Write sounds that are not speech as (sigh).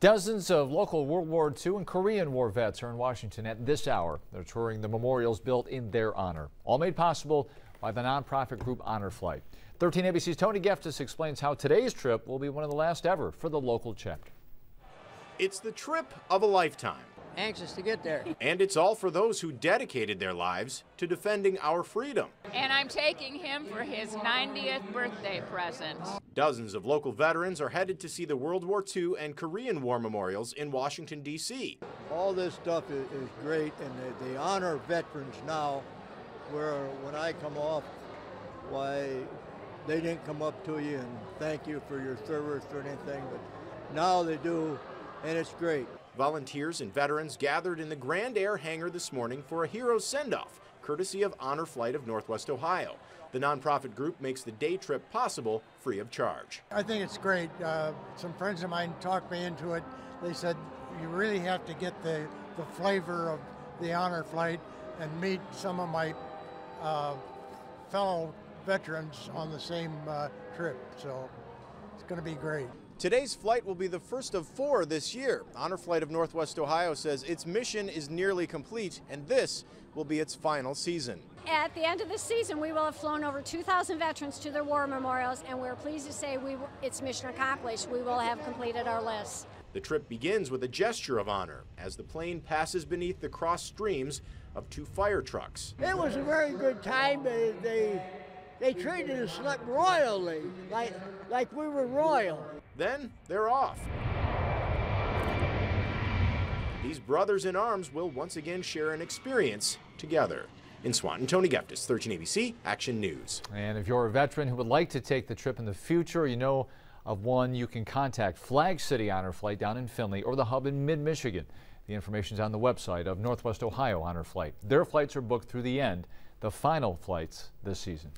Dozens of local World War II and Korean War vets are in Washington at this hour. They're touring the memorials built in their honor, all made possible by the nonprofit group Honor Flight. 13 ABC's Tony Geftis explains how today's trip will be one of the last ever for the local chapter. It's the trip of a lifetime. Anxious to get there. (laughs) And it's all for those who dedicated their lives to defending our freedom. And I'm taking him for his 90th birthday present. Dozens of local veterans are headed to see the World War II and Korean War memorials in Washington, D.C. All this stuff is, is great, and they, they honor veterans now, where when I come off, why, they didn't come up to you and thank you for your service or anything, but now they do, and it's great. Volunteers and veterans gathered in the Grand Aire hangar this morning for a hero send-off, courtesy of Honor Flight of Northwest Ohio. The nonprofit group makes the day trip possible free of charge. I think it's great. Uh, some friends of mine talked me into it. They said you really have to get the, the flavor of the honor flight and meet some of my uh, fellow veterans on the same uh, trip. So it's going to be great. Today's flight will be the first of four this year. Honor Flight of Northwest Ohio says its mission is nearly complete, and this will be its final season. At the end of the season, we will have flown over 2,000 veterans to their war memorials, and we're pleased to say we, it's mission accomplished. We will have completed our list. The trip begins with a gesture of honor as the plane passes beneath the cross streams of two fire trucks. It was a very good time. They, they, they treated us like royally, like, like we were royal. Then they're off. These brothers in arms will once again share an experience together. In Swanton, Tony Geftis, 13 ABC Action News. And if you're a veteran who would like to take the trip in the future, you know of one, you can contact Flag City Honor Flight down in Findlay or the hub in mid-Michigan. The information is on the website of Northwest Ohio Honor Flight. Their flights are booked through the end, the final flights this season.